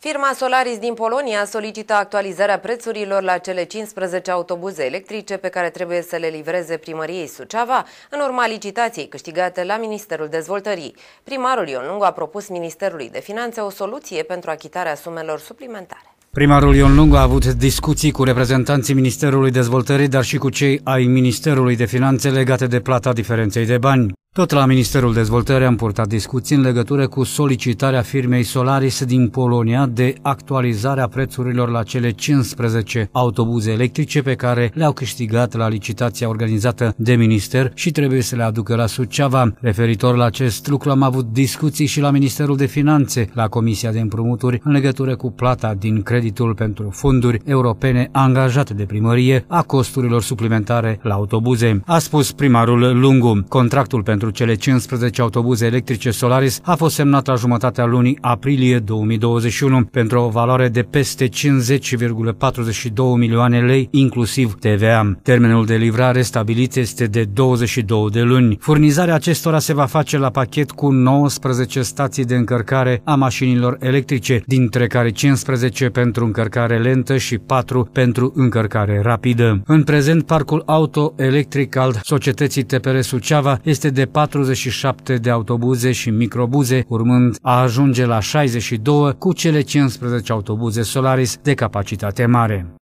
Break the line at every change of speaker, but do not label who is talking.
Firma Solaris din Polonia solicită actualizarea prețurilor la cele 15 autobuze electrice pe care trebuie să le livreze primăriei Suceava în urma licitației câștigate la Ministerul Dezvoltării. Primarul Ion Lungu a propus Ministerului de Finanțe o soluție pentru achitarea sumelor suplimentare.
Primarul Ion Lungu a avut discuții cu reprezentanții Ministerului Dezvoltării, dar și cu cei ai Ministerului de Finanțe legate de plata diferenței de bani. Tot la Ministerul Dezvoltării am purtat discuții în legătură cu solicitarea firmei Solaris din Polonia de actualizarea prețurilor la cele 15 autobuze electrice pe care le-au câștigat la licitația organizată de minister și trebuie să le aducă la Suceava. Referitor la acest lucru am avut discuții și la Ministerul de Finanțe, la Comisia de Împrumuturi, în legătură cu plata din creditul pentru fonduri europene angajate de primărie a costurilor suplimentare la autobuze. A spus primarul Lungu, contractul pentru pentru cele 15 autobuze electrice Solaris a fost semnat la jumătatea lunii aprilie 2021 pentru o valoare de peste 50,42 milioane lei, inclusiv TVA. Termenul de livrare stabilit este de 22 de luni. Furnizarea acestora se va face la pachet cu 19 stații de încărcare a mașinilor electrice, dintre care 15 pentru încărcare lentă și 4 pentru încărcare rapidă. În prezent, parcul auto electric al societății TPR Suceava este de 47 de autobuze și microbuze, urmând a ajunge la 62 cu cele 15 autobuze Solaris de capacitate mare.